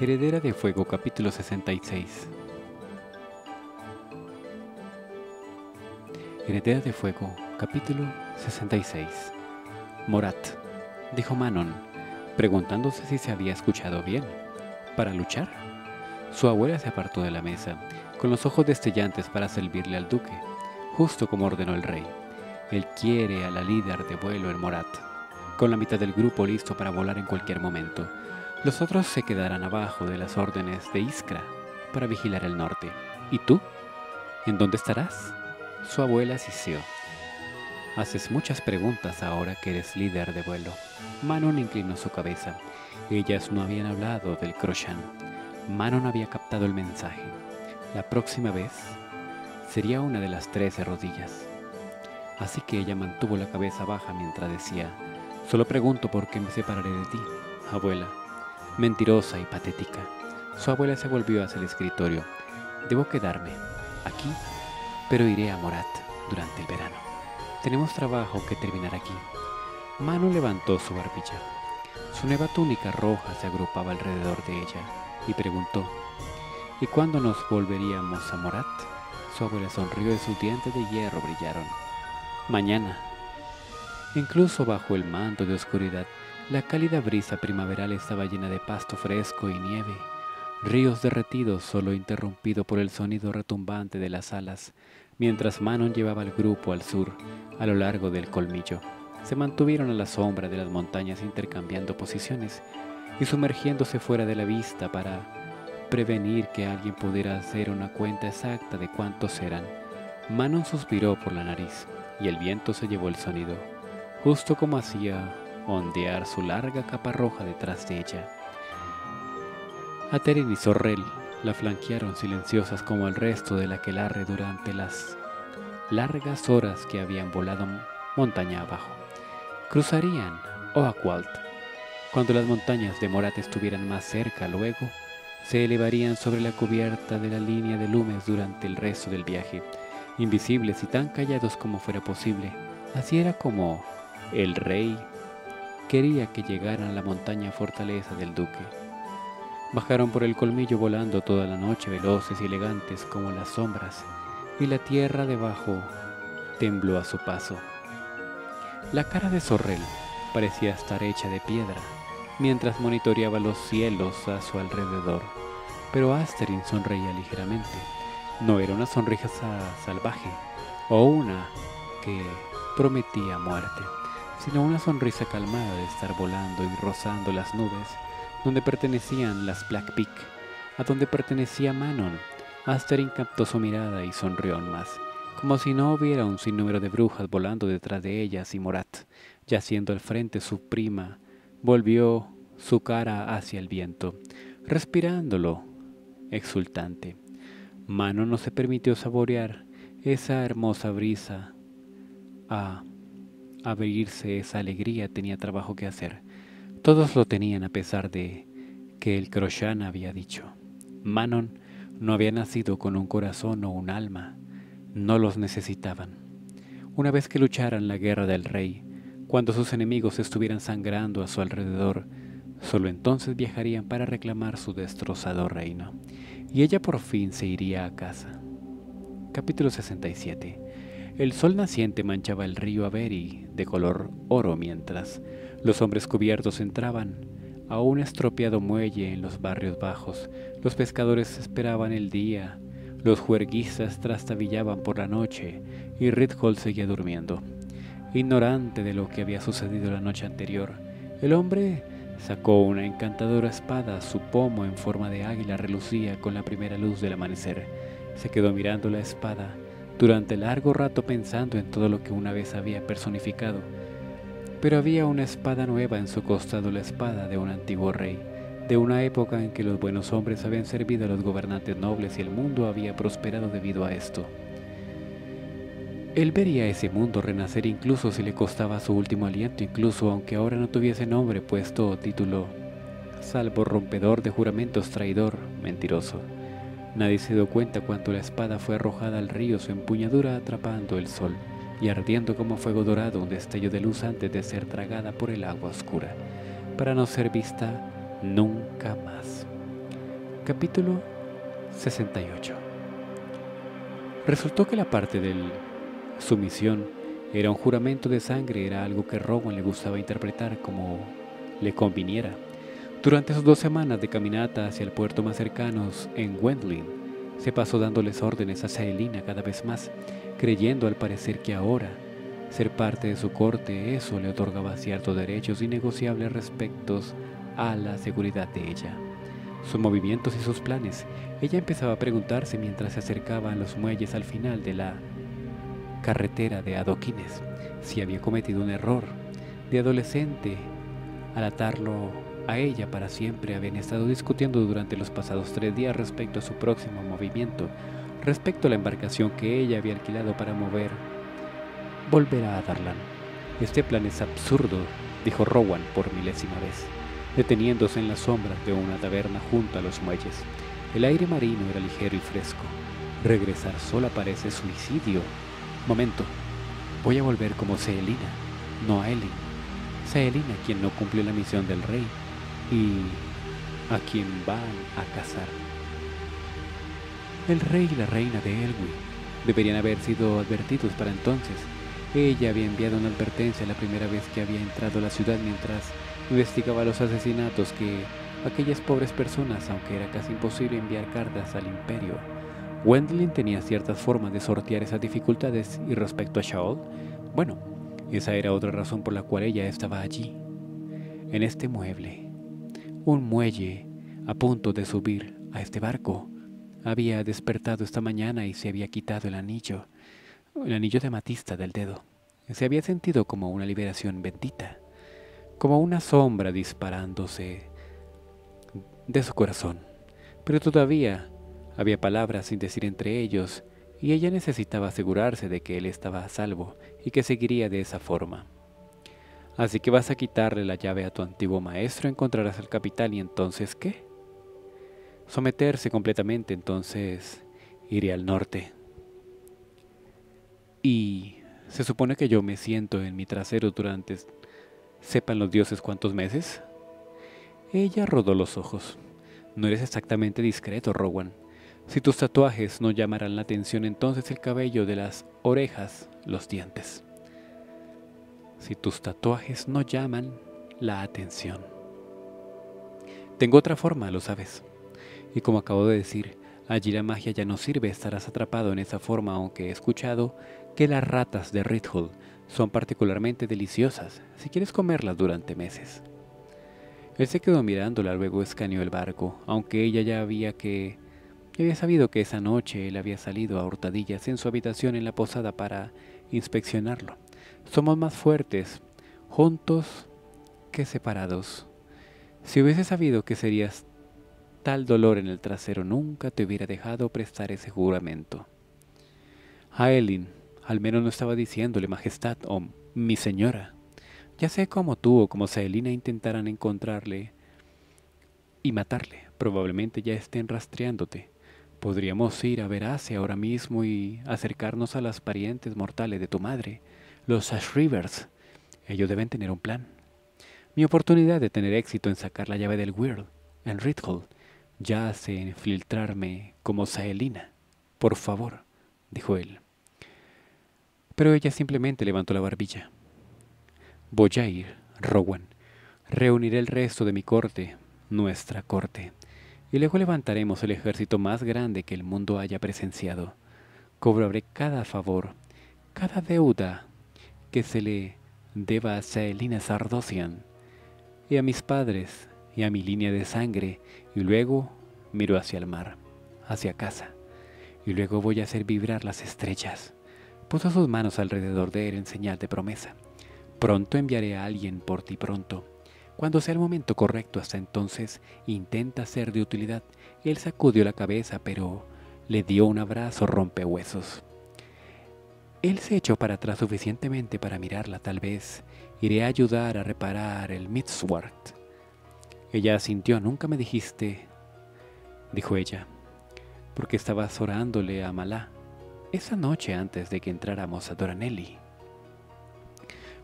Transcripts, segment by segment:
Heredera de Fuego, capítulo 66. Heredera de Fuego, capítulo 66. Morat, dijo Manon, preguntándose si se había escuchado bien. ¿Para luchar? Su abuela se apartó de la mesa, con los ojos destellantes para servirle al duque, justo como ordenó el rey. Él quiere a la líder de vuelo en Morat, con la mitad del grupo listo para volar en cualquier momento. Los otros se quedarán abajo de las órdenes de Iskra para vigilar el norte. ¿Y tú? ¿En dónde estarás? Su abuela asistió. Haces muchas preguntas ahora que eres líder de vuelo. Manon inclinó su cabeza. Ellas no habían hablado del Crochan. Manon había captado el mensaje. La próxima vez sería una de las trece rodillas. Así que ella mantuvo la cabeza baja mientras decía, solo pregunto por qué me separaré de ti, abuela. Mentirosa y patética. Su abuela se volvió hacia el escritorio. Debo quedarme aquí, pero iré a Morat durante el verano. Tenemos trabajo que terminar aquí. Manu levantó su barbilla. Su nueva túnica roja se agrupaba alrededor de ella y preguntó, ¿Y cuándo nos volveríamos a Morat? Su abuela sonrió y sus dientes de hierro brillaron. Mañana. Incluso bajo el manto de oscuridad, la cálida brisa primaveral estaba llena de pasto fresco y nieve, ríos derretidos solo interrumpido por el sonido retumbante de las alas, mientras Manon llevaba al grupo al sur, a lo largo del colmillo. Se mantuvieron a la sombra de las montañas intercambiando posiciones y sumergiéndose fuera de la vista para prevenir que alguien pudiera hacer una cuenta exacta de cuántos eran. Manon suspiró por la nariz y el viento se llevó el sonido, justo como hacía ondear su larga capa roja detrás de ella. Aterin y Sorrel la flanquearon silenciosas como el resto del aquelarre durante las largas horas que habían volado montaña abajo. Cruzarían Oakwalt. Cuando las montañas de Morat estuvieran más cerca luego, se elevarían sobre la cubierta de la línea de lumes durante el resto del viaje, invisibles y tan callados como fuera posible. Así era como el rey quería que llegaran a la montaña fortaleza del duque. Bajaron por el colmillo volando toda la noche, veloces y elegantes como las sombras, y la tierra debajo tembló a su paso. La cara de Sorrel parecía estar hecha de piedra, mientras monitoreaba los cielos a su alrededor, pero Asterin sonreía ligeramente. No era una sonrisa salvaje o una que prometía muerte sino una sonrisa calmada de estar volando y rozando las nubes donde pertenecían las Black Peak, a donde pertenecía Manon. Asterin captó su mirada y sonrió aún más, como si no hubiera un sinnúmero de brujas volando detrás de ellas y Morat, yaciendo al frente su prima, volvió su cara hacia el viento, respirándolo, exultante. Manon no se permitió saborear esa hermosa brisa. Ah, abrirse esa alegría tenía trabajo que hacer. Todos lo tenían a pesar de que el Croshan había dicho. Manon no había nacido con un corazón o un alma. No los necesitaban. Una vez que lucharan la guerra del rey, cuando sus enemigos estuvieran sangrando a su alrededor, solo entonces viajarían para reclamar su destrozado reino. Y ella por fin se iría a casa. Capítulo 67 el sol naciente manchaba el río Averi de color oro mientras los hombres cubiertos entraban a un estropeado muelle en los barrios bajos. Los pescadores esperaban el día, los juerguistas trastabillaban por la noche y Ridhold seguía durmiendo. Ignorante de lo que había sucedido la noche anterior, el hombre sacó una encantadora espada, su pomo en forma de águila relucía con la primera luz del amanecer. Se quedó mirando la espada durante largo rato pensando en todo lo que una vez había personificado. Pero había una espada nueva en su costado, la espada de un antiguo rey, de una época en que los buenos hombres habían servido a los gobernantes nobles y el mundo había prosperado debido a esto. Él vería ese mundo renacer incluso si le costaba su último aliento, incluso aunque ahora no tuviese nombre, puesto o título, salvo rompedor de juramentos, traidor, mentiroso. Nadie se dio cuenta cuando la espada fue arrojada al río, su empuñadura atrapando el sol y ardiendo como fuego dorado un destello de luz antes de ser tragada por el agua oscura, para no ser vista nunca más. Capítulo 68 Resultó que la parte de su misión era un juramento de sangre, era algo que Rowan le gustaba interpretar como le conviniera. Durante sus dos semanas de caminata hacia el puerto más cercano en Wendling, se pasó dándoles órdenes a Saelina cada vez más, creyendo al parecer que ahora ser parte de su corte eso le otorgaba ciertos derechos innegociables respecto a la seguridad de ella. Sus movimientos y sus planes, ella empezaba a preguntarse mientras se acercaba a los muelles al final de la carretera de adoquines si había cometido un error. De adolescente, al atarlo a ella para siempre habían estado discutiendo durante los pasados tres días respecto a su próximo movimiento, respecto a la embarcación que ella había alquilado para mover. Volverá a Darlan. Este plan es absurdo, dijo Rowan por milésima vez, deteniéndose en las sombras de una taberna junto a los muelles. El aire marino era ligero y fresco. Regresar sola parece suicidio. Momento. Voy a volver como Seelina, no a Elin. Seelina quien no cumplió la misión del rey y a quien van a casar. El rey y la reina de Elwyn deberían haber sido advertidos para entonces. Ella había enviado una advertencia la primera vez que había entrado a la ciudad mientras investigaba los asesinatos que aquellas pobres personas, aunque era casi imposible enviar cartas al imperio. Wendlin tenía ciertas formas de sortear esas dificultades y respecto a Shaol, bueno, esa era otra razón por la cual ella estaba allí, en este mueble, un muelle a punto de subir a este barco. Había despertado esta mañana y se había quitado el anillo, el anillo de amatista del dedo. Se había sentido como una liberación bendita, como una sombra disparándose de su corazón. Pero todavía había palabras sin decir entre ellos, y ella necesitaba asegurarse de que él estaba a salvo y que seguiría de esa forma. Así que vas a quitarle la llave a tu antiguo maestro, encontrarás al capital y entonces ¿qué? Someterse completamente, entonces iré al norte. Y se supone que yo me siento en mi trasero durante, sepan los dioses cuántos meses. Ella rodó los ojos. No eres exactamente discreto, Rowan. Si tus tatuajes no llamarán la atención, entonces el cabello de las orejas, los dientes si tus tatuajes no llaman la atención. Tengo otra forma, lo sabes. Y como acabo de decir, allí la magia ya no sirve, estarás atrapado en esa forma, aunque he escuchado que las ratas de Rithold son particularmente deliciosas si quieres comerlas durante meses. Él se quedó mirándola, luego escaneó el barco, aunque ella ya había que había sabido que esa noche él había salido a hurtadillas en su habitación en la posada para inspeccionarlo. Somos más fuertes juntos que separados. Si hubiese sabido que serías tal dolor en el trasero, nunca te hubiera dejado prestar ese juramento. A Elin, al menos no estaba diciéndole majestad o mi señora. Ya sé cómo tú o como Saelina intentarán encontrarle y matarle. Probablemente ya estén rastreándote. Podríamos ir a Verace ahora mismo y acercarnos a las parientes mortales de tu madre los Ash Rivers. Ellos deben tener un plan. Mi oportunidad de tener éxito en sacar la llave del World en Rithold ya hace infiltrarme como Saelina. Por favor, dijo él. Pero ella simplemente levantó la barbilla. Voy a ir, Rowan. Reuniré el resto de mi corte, nuestra corte, y luego levantaremos el ejército más grande que el mundo haya presenciado. Cobraré cada favor, cada deuda que se le deba a Saelina Sardosian y a mis padres y a mi línea de sangre y luego miro hacia el mar, hacia casa y luego voy a hacer vibrar las estrellas. Puso sus manos alrededor de él en señal de promesa. Pronto enviaré a alguien por ti pronto. Cuando sea el momento correcto, hasta entonces intenta ser de utilidad. Él sacudió la cabeza, pero le dio un abrazo rompehuesos. Él se echó para atrás suficientemente para mirarla, tal vez. Iré a ayudar a reparar el Mitzwart. Ella asintió, nunca me dijiste, dijo ella, porque estabas orándole a Malá esa noche antes de que entráramos a Doranelli.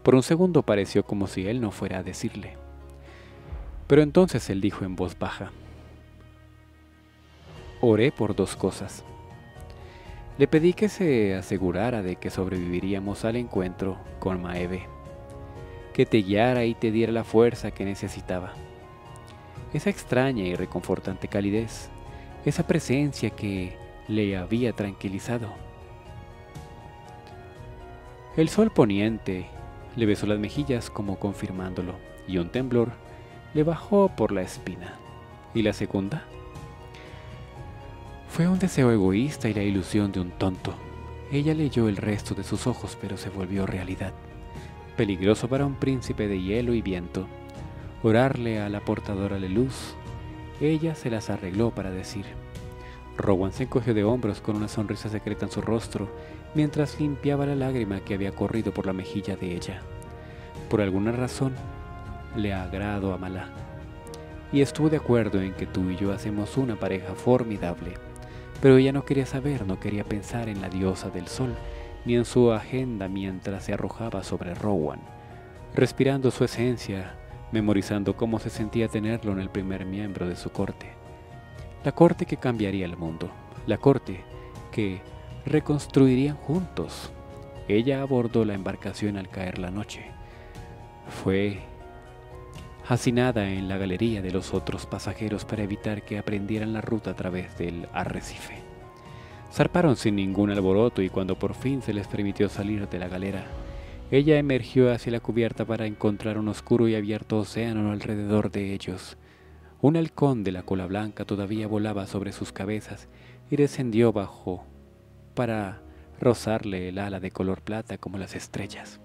Por un segundo pareció como si él no fuera a decirle. Pero entonces él dijo en voz baja, oré por dos cosas. Le pedí que se asegurara de que sobreviviríamos al encuentro con Maeve, que te guiara y te diera la fuerza que necesitaba. Esa extraña y reconfortante calidez, esa presencia que le había tranquilizado. El sol poniente le besó las mejillas como confirmándolo, y un temblor le bajó por la espina. ¿Y la segunda? Fue un deseo egoísta y la ilusión de un tonto. Ella leyó el resto de sus ojos, pero se volvió realidad. Peligroso para un príncipe de hielo y viento. Orarle a la portadora de luz. Ella se las arregló para decir. Rowan se encogió de hombros con una sonrisa secreta en su rostro mientras limpiaba la lágrima que había corrido por la mejilla de ella. Por alguna razón, le agrado a Malá. Y estuvo de acuerdo en que tú y yo hacemos una pareja formidable. Pero ella no quería saber, no quería pensar en la diosa del sol, ni en su agenda mientras se arrojaba sobre Rowan, respirando su esencia, memorizando cómo se sentía tenerlo en el primer miembro de su corte. La corte que cambiaría el mundo, la corte que reconstruirían juntos. Ella abordó la embarcación al caer la noche. Fue hacinada en la galería de los otros pasajeros para evitar que aprendieran la ruta a través del arrecife. Zarparon sin ningún alboroto y cuando por fin se les permitió salir de la galera, ella emergió hacia la cubierta para encontrar un oscuro y abierto océano alrededor de ellos. Un halcón de la cola blanca todavía volaba sobre sus cabezas y descendió bajo para rozarle el ala de color plata como las estrellas,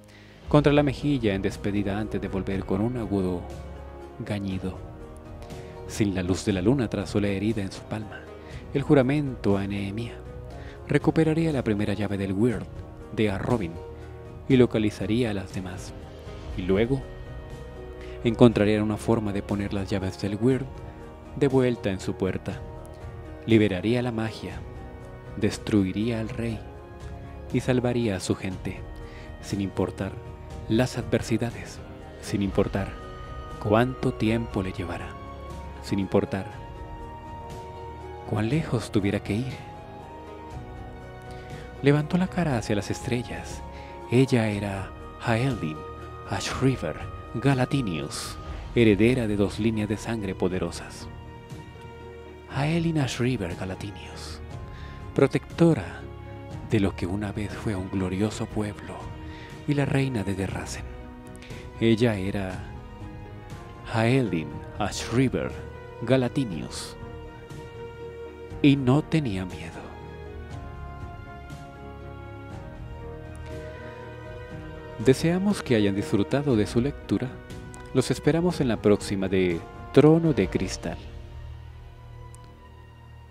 contra la mejilla en despedida antes de volver con un agudo gañido. Sin la luz de la luna trazó la herida en su palma, el juramento a Nehemia. Recuperaría la primera llave del Weird de a Robin y localizaría a las demás. Y luego encontraría una forma de poner las llaves del Weird de vuelta en su puerta. Liberaría la magia, destruiría al rey y salvaría a su gente, sin importar las adversidades, sin importar cuánto tiempo le llevará, sin importar cuán lejos tuviera que ir. Levantó la cara hacia las estrellas. Ella era Haeldin Ashriver Galatinius, heredera de dos líneas de sangre poderosas. Haelin Ashriver Galatinius, protectora de lo que una vez fue un glorioso pueblo y la reina de Derrasen. Ella era Haelin Ashriver Galatinius y no tenía miedo. Deseamos que hayan disfrutado de su lectura. Los esperamos en la próxima de Trono de Cristal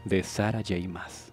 de Sara J. Maas.